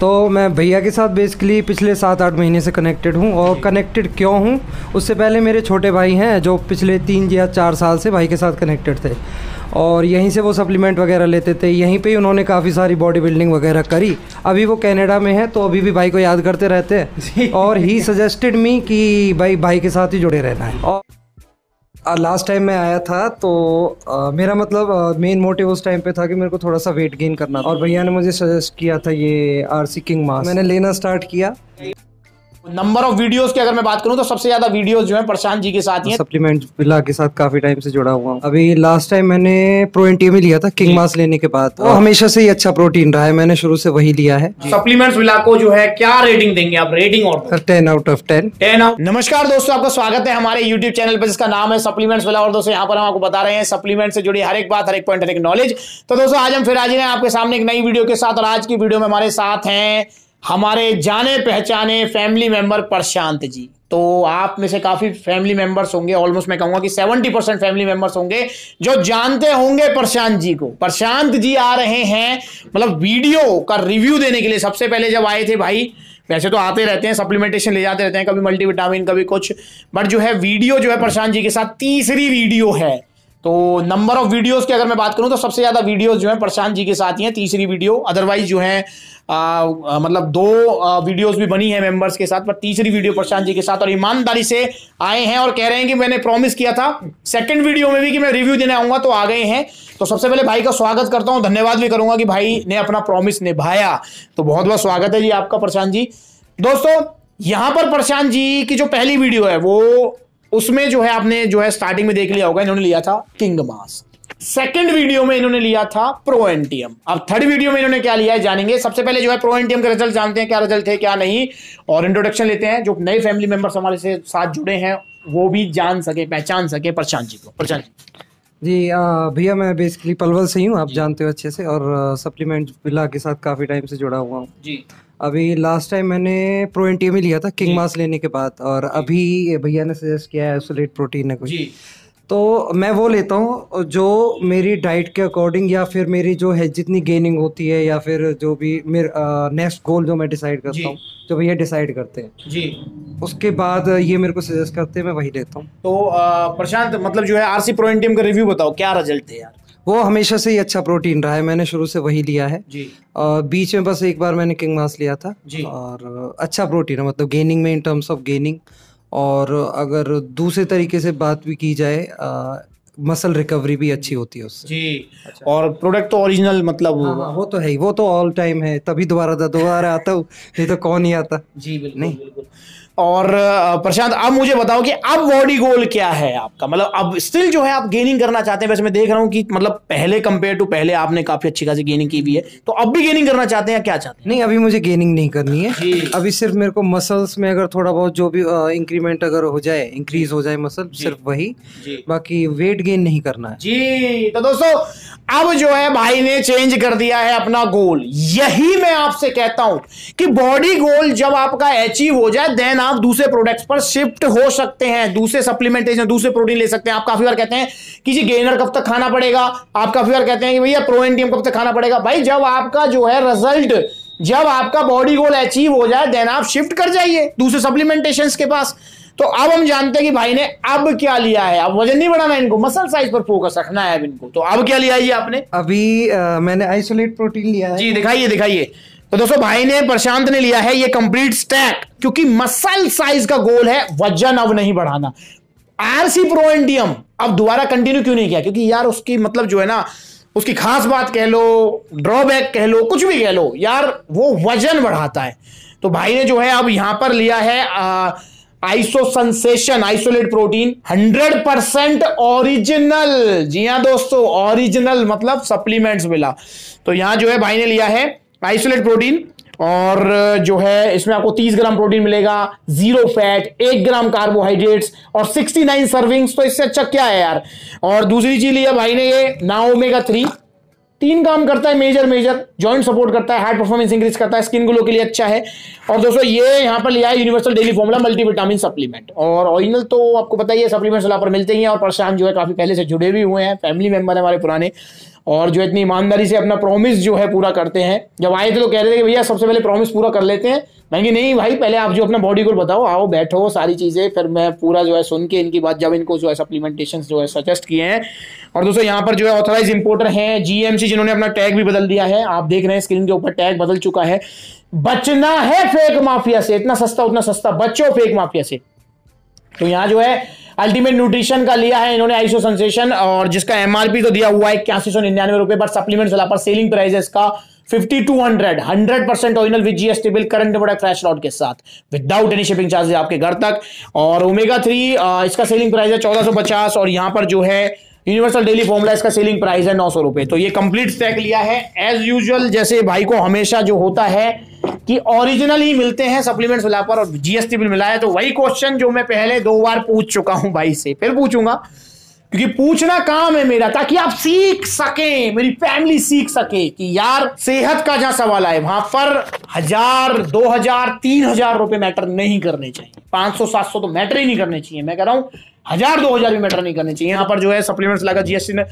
तो मैं भैया के साथ बेसिकली पिछले सात आठ महीने से कनेक्टेड हूँ और कनेक्टेड क्यों हूँ? उससे पहले मेरे छोटे भाई हैं जो पिछले तीन या चार साल से भाई के साथ कनेक्टेड थे। और यहीं से वो सप्लीमेंट वगैरह लेते थे। यहीं पे ही उन्होंने काफ़ी सारी बॉडी बिल्डिंग वगैरह करी। अभी वो कनाडा में है तो अभी भी भाई को याद करते रहते हैं। और ही सजेस्टेड मी कि भाई भाई के साथ ही जुड़े रहना है। और लास्ट टाइम मैं आया था तो आ, मेरा मतलब मेन मोटिव उस टाइम पे था कि मेरे को थोड़ा सा वेट गेन करना था। और भैया ने मुझे सजेस्ट किया था ये आर सी किंग मास मैंने लेना स्टार्ट किया। नंबर ऑफ़ वीडियोस की अगर मैं बात करूँ तो सबसे ज़्यादा वीडियोस जो है प्रशांत जी के साथ ही सप्लीमेंट बिला के साथ काफ़ी टाइम से जुड़ा हुआ हूँ। अभी लास्ट टाइम मैंने प्रो एन में लिया था किंग मास लेने के बाद। वो हमेशा से ही अच्छा प्रोटीन रहा है मैंने शुरू से वही लिया है। सप्लीमेंट्स बिला को जो है क्या रेटिंग देंगे आप? रेटिंग और ten out of ten ten out नमस्कार दोस्तों आपका स्वागत है हमारे यूट्यूब चैनल पर जिसका नाम है सप्लीमेंट्स विला और दोस्तों यहाँ पर हम आपको बता रहे हैं सप्लीमेंट से जुड़ी हर एक बात हर एक पॉइंट हर एक नॉलेज तो दोस्तों आज हम फिर आज आपके सामने एक नई वीडियो के साथ और आज की वीडियो में हमारे साथ हैं हमारे जाने पहचाने फैमिली मेंबर प्रशांत जी। तो आप में से काफ़ी फैमिली मेंबर्स होंगे ऑलमोस्ट मैं कहूँगा कि 70 परसेंट फैमिली मेंबर्स होंगे, जो जानते होंगे प्रशांत जी को। प्रशांत जी आ रहे हैं मतलब वीडियो का रिव्यू देने के लिए। सबसे पहले जब आए थे भाई, वैसे तो आते रहते हैं सप्लीमेंटेशन ले जाते रहते हैं, कभी मल्टीविटामिन कभी कुछ बट जो है वीडियो जो है प्रशांत जी के साथ तीसरी वीडियो है। तो नंबर ऑफ़ वीडियोस की अगर मैं बात करूँ तो सबसे ज़्यादा वीडियोस जो है प्रशांत जी के साथ ही हैं तीसरी वीडियो अदरवाइज़ जो है आ, मतलब दो आ, वीडियोस भी बनी है मेंबर्स के साथ पर तीसरी वीडियो प्रशांत जी के साथ और ईमानदारी से आए हैं और कह रहे हैं कि मैंने प्रॉमिस किया था सेकंड वीडियो में भी कि मैं रिव्यू देने आऊँगा तो आ गए हैं। तो सबसे पहले भाई का स्वागत करता हूँ धन्यवाद भी करूँगा कि भाई ने अपना प्रॉमिस निभाया। तो बहुत बहुत स्वागत है जी आपका प्रशांत जी। दोस्तों यहाँ पर प्रशांत जी की जो पहली वीडियो है वो उसमें जो है आपने जो है स्टार्टिंग में देख लिया होगा इन्होंने लिया था किंग मास सेकंड वीडियो में इन्होंने लिया था प्रो एनटीएम अब थर्ड वीडियो में इन्होंने क्या लिया है जानेंगे। सबसे पहले जो है प्रो एनटीएम का रिज़ल्ट जानते हैं क्या रिज़ल्ट है क्या नहीं। और इंट्रोडक्शन लेते हैं जो नए फैमिली मेंबर्स हमारे से साथ जुड़े हैं वो भी जान सके पहचान सके प्रशांत जी को। प्रशांत जी। भैया मैं बेसिकली पलवल से ही हूँ आप जानते हो अच्छे से और सप्लीमेंट बिला के साथ काफ़ी टाइम से जुड़ा हुआ हूँ। जी। अभी लास्ट टाइम मैंने प्रो एनटीएम ही लिया था किंग मास लेने के बाद और अभी भैया ने सजेस्ट किया है सोलेट प्रोटीन है कुछ। तो मैं वो लेता हूँ जो मेरी डाइट के अकॉर्डिंग या फिर मेरी जो है जितनी गेनिंग होती है या फिर जो भी मेरा नेक्स्ट गोल जो मैं डिसाइड करता हूँ जो भैया डिसाइड करते हैं। जी। उसके बाद ये मेरे को सजेस्ट करते हैं मैं वही लेता हूँ। तो प्रशांत मतलब जो है आरसी प्रोएंटियम का रिव्यू बताओ क्या रिज़ल्ट है यार? वो हमेशा से ही अच्छा प्रोटीन रहा है मैंने शुरू से वही लिया है। जी। और बीच में बस एक बार मैंने किंग मास लिया था जी। और अच्छा प्रोटीन है मतलब गेनिंग में इन टर्म्स ऑफ़ गेनिंग और अगर दूसरे तरीके से बात भी की जाए मसल रिकवरी भी अच्छी होती है उससे। जी। अच्छा। और प्रोडक्ट तो ओरिजिनल मतलब हाँ, हाँ, वो तो है ही वो तो ऑल टाइम है तभी दोबारा दोबारा आता हूँ नहीं तो कौन ही आता। जी बिल्कुल नहीं? बिल्कुल। और प्रशांत अब मुझे बताओ कि अब बॉडी गोल क्या है आपका? मतलब अब स्टिल जो है आप गेनिंग करना चाहते हैं वैसे मैं देख रहा हूँ कि मतलब पहले कंपेयर टू पहले आपने काफ़ी अच्छी खासी गेनिंग की हुई है। तो अब भी गेनिंग करना चाहते हैं क्या चाहते हैं? नहीं अभी मुझे गेनिंग नहीं करनी है। अभी सिर्फ़ मेरे को मसल्स में अगर थोड़ा बहुत जो भी इंक्रीमेंट अगर हो जाए इंक्रीज हो जाए मसल सिर्फ़ वही। बाकी वेट गेन नहीं करना है। जी तो दोस्तों अब जो है भाई ने चेंज कर दिया है अपना गोल यही मैं आपसे कहता हूँ कि बॉडी गोल जब आपका अचीव हो जाए देन आप दूसरे प्रोडक्ट्स पर शिफ्ट हो सकते हैं दूसरे सप्लीमेंटेशन दूसरे प्रोटीन ले सकते हैं। आप काफ़ी बार कहते हैं कि जी गेनर कब तक खाना पड़ेगा? आप काफ़ी बार कहते हैं कि भैया प्रोएंटियम कब तक खाना पड़ेगा? भाई जब आपका जो है रिज़ल्ट जब आपका बॉडी गोल अचीव हो जाए देन आप शिफ्ट कर जाइए दूसरे सप्लीमेंटेशन के पास। तो अब हम जानते हैं कि भाई ने अब क्या लिया है? अब वज़न नहीं बढ़ाना इनको मसल साइज़ पर फोकस रखना है अब इनको। तो अब क्या लिया है आपने? अभी आ, मैंने आइसोलेट प्रोटीन लिया है। जी दिखाइए दिखाइए। तो दोस्तों भाई ने प्रशांत ने लिया है ये कंप्लीट स्टैक क्योंकि मसल साइज़ का गोल है वज़न अब नहीं बढ़ाना। आरसी प्रो इंडियम अब दोबारा कंटिन्यू क्यों नहीं किया? क्योंकि यार उसकी मतलब जो है ना उसकी खास बात कह लो ड्रॉबैक कह लो कुछ भी कह लो यार वो वज़न बढ़ाता है। तो भाई ने जो है अब यहाँ पर लिया है आ, iso sensation isolate protein 100 percent original जी हाँ दोस्तों ओरिजिनल मतलब सप्लीमेंट्स मिला। तो यहाँ जो है भाई ने लिया है आइसोलेट प्रोटीन और जो है, इसमें आपको 30 ग्राम प्रोटीन मिलेगा ज़ीरो फैट एक ग्राम कार्बोहाइड्रेट्स और 69 सर्विंग्स तो इससे अच्छा क्या है यार? और दूसरी चीज़ लिया भाई ने ये नाओमेगा थ्री तीन काम करता है मेजर मेजर जॉइंट सपोर्ट करता है हार्ट परफॉर्मेंस इंक्रीज करता है स्किन ग्लो के लिए अच्छा है। और दोस्तों, ये यहाँ पर लिया है universal daily formula multivitamin supplement और ओरिजिनल तो आपको पता ही है सप्लीमेंट्स पर मिलते ही हैं और प्रशांत जो है, काफ़ी पहले से जुड़े भी हुए हैं फैमिली मेंबर है हमारे पुराने। और जो इतनी ईमानदारी से अपना प्रॉमिस जो है पूरा करते हैं। जब आए थे तो कह रहे थे कि भैया, सबसे पहले प्रॉमिस पूरा कर लेते हैं। मैं नहीं भाई, पहले आप जो अपना बॉडी को बताओ, आओ बैठो, सारी चीज़ें, फिर मैं पूरा जो है सुन के, इनकी बात, जब इनको जो है सप्लीमेंटेशन जो है सजेस्ट किए हैं। और दोस्तों, यहाँ पर जो है ऑथोराइज इंपोर्टर हैं जीएमसी जिन्होंने अपना टैग भी बदल दिया है। आप देख रहे हैं स्क्रीन के ऊपर टैग बदल चुका है। बचना है फेक माफिया से। इतना सस्ता, उतना सस्ता बच्चो फेक माफिया से। तो यहाँ जो है अल्टीमेट न्यूट्रिशन का लिया है इन्होंने आइसो सेंसेशन और जिसका एमआरपी तो दिया हुआ है इक्यासी सौ निन्यानवे रुपए पर सप्लीमेंट पर सेलिंग प्राइस है इसका fifty two hundred hundred percent with GST bill current product fresh lot के साथ विदाउट एनी शिपिंग चार्जेस आपके घर तक। और ओमेगा थ्री इसका सेलिंग प्राइस है चौदह सौ पचास और यहाँ पर जो है यूनिवर्सल डेली फॉर्मुला इसका सेलिंग प्राइस है नौ सौ रुपए। तो ये कंप्लीट स्टैक लिया है। एज यूजल जैसे भाई को हमेशा जो होता है कि ओरिजिनल ही मिलते हैं सप्लीमेंट्स मिला पर और जीएसटी बिल मिला है तो वही क्वेश्चन जो मैं पहले दो बार पूछ चुका हूँ भाई से, फिर पूछूँगा। क्योंकि पूछना काम है मेरा, ताकि आप सीख सके, मेरी फैमिली सीख सके कि यार, सेहत का जहाँ सवाल आए, वहाँ पर हज़ार, दो हज़ार, तीन हज़ार रुपए मैटर नहीं करने चाहिए। पाँच सौ, सात सौ तो मैटर ही नहीं करने चाहिए। मैं कह रहा हूँ, हज़ार, दो हज़ार भी मैटर नहीं करने चाहिए। यहाँ पर जो है सप्लीमेंट्स लगा जीएसटी ने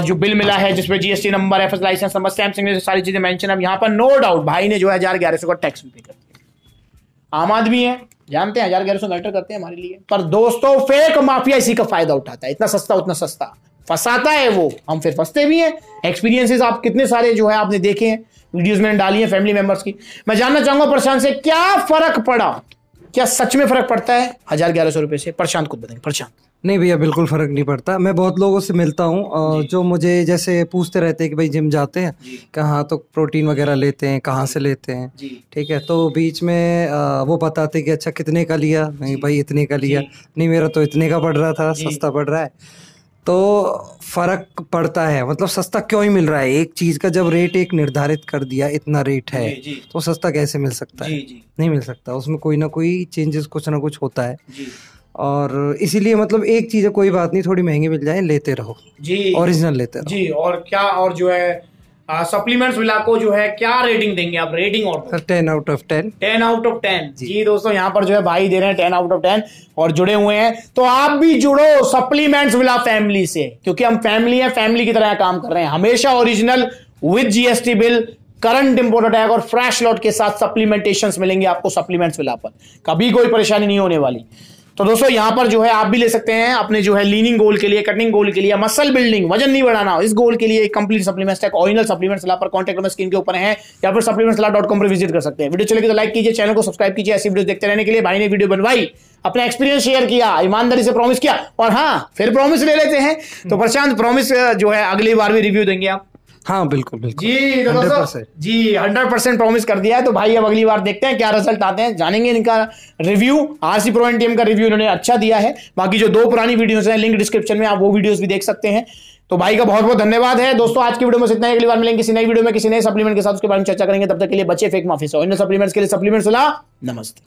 जो बिल मिला है जिसपे GST number F license number Samsung सारी चीज़ें मेंशन है। यहाँ पर नो डाउट भाई ने जो है हज़ार ग्यारह सौ का टैक्स भी पे कर दिया। आम आदमी है जानते हैं हज़ार ग्यारह सौ मैटर करते हैं हमारे लिए। पर दोस्तों फेक माफिया इसी का फ़ायदा उठाता है। इतना सस्ता, उतना सस्ता। फंसाता है वो। हम फिर फंसते भी हैं। एक्सपीरियंसेस आप कितने सारे जो है आपने देखे हैं। वीडियोस मैंने डाली है फैमिली मेंबर्स की। मैं जानना चाहूँगा, प्रशांत से क्या फ़र्क पड़ा? क्या सच में फ़र्क पड़ता है? हज़ार ग्यारह सौ रुपए से। प्रशांत खुद बताएँगे प्रशांत। नहीं भैया बिल्कुल फ़र्क नहीं पड़ता। मैं बहुत लोगों से मिलता हूँ जो। मुझे जैसे पूछते रहते हैं कि भाई जिम जाते हैं कहाँ तो प्रोटीन वगैरह लेते हैं कहाँ से लेते हैं? ठीक है तो बीच में वो बताते कि अच्छा कितने का लिया? नहीं भाई इतने का लिया। नहीं मेरा तो इतने का पड़ रहा था सस्ता पड़ रहा है। तो फ़र्क पड़ता है मतलब सस्ता क्यों ही मिल रहा है? एक चीज़ का जब रेट एक निर्धारित कर दिया इतना रेट है जी, जी। तो सस्ता कैसे मिल सकता है? नहीं मिल सकता। उसमें कोई ना कोई चेंजेस कुछ ना कुछ होता है। और इसीलिए मतलब एक चीज़ है कोई बात नहीं थोड़ी महँगी मिल जाए लेते रहो। जी। ओरिजिनल लेते रहो। जी और क्या और जो है सप्लीमेंट्स मिला को जो है क्या रेटिंग देंगे आप? रेटिंग और? Sir ten out of ten ten out of ten जी। दोस्तों यहाँ पर जो है भाई दे रहे हैं टेन आउट ऑफ़ टेन और जुड़े हुए हैं। तो आप भी जुड़ो सप्लीमेंट्स मिला फैमिली से क्योंकि हम फैमिली है फैमिली की तरह काम कर रहे हैं। हमेशा original with GST bill current import attack और फ्रेश लॉट के साथ सप्लीमेंटेशन मिलेंगे आपको सप्लीमेंट्स मिला पर। कभी कोई परेशानी नहीं होने वाली। तो दोस्तों यहाँ पर जो है आप भी ले सकते हैं अपने जो है लीनिंग गोल के लिए कटिंग गोल के लिए मसल बिल्डिंग वज़न नहीं बढ़ाना इस गोल के लिए एक complete supplement stack original supplement सलाह पर कॉन्टैक्ट नंबर स्क्रीन के ऊपर है या फिर सप्लीमेंट सलाह डॉट कॉम पर विज़िट कर सकते हैं। वीडियो चलेगी तो लाइक कीजिए चैनल को सब्सक्राइब कीजिए ऐसी वीडियो देखते रहने के लिए भाई ने वीडियो बनवाई अपना एक्सपीरियंस शेयर किया ईमानदारी से प्रॉमिस किया और हाँ फिर प्रॉमिस ले लेते हैं। तो प्रशांत प्रॉमिस जो है अगली बार भी रिव्यू देंगे आप। हाँ बिल्कुल बिल्कुल। जी तो जी हंड्रेड परसेंट प्रॉमिस कर दिया है तो भाई अब अगली बार देखते हैं क्या रिज़ल्ट आते हैं। जानेंगे इनका review RC pro N team का रिव्यू इन्होंने अच्छा दिया है। बाकी जो दो पुरानी वीडियोस हैं लिंक डिस्क्रिप्शन में आप वो वीडियोस भी देख सकते हैं। तो भाई का बहुत बहुत धन्यवाद है। दोस्तों आज की वीडियो में इतना अगली बार मिलेंगे किसी नई वीडियो में किसी नए सप्लीमेंट के साथ। उसके बारे में चर्चा करेंगे तब तक के लिए बच्चे फेक माफ़ी। से सप्लीमेंट्स के लिए सप्लीमेंट सलाह नमस्ते।